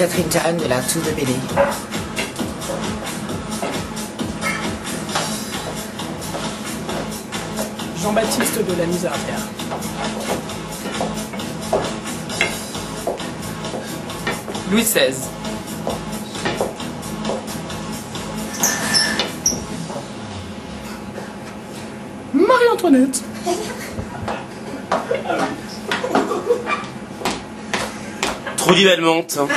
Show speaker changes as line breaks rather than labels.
Catherine Tan de la Tour de Bélé.
Jean-Baptiste de la Misérière.
Louis XVI.
Marie-Antoinette.
trop divalmente. Hein.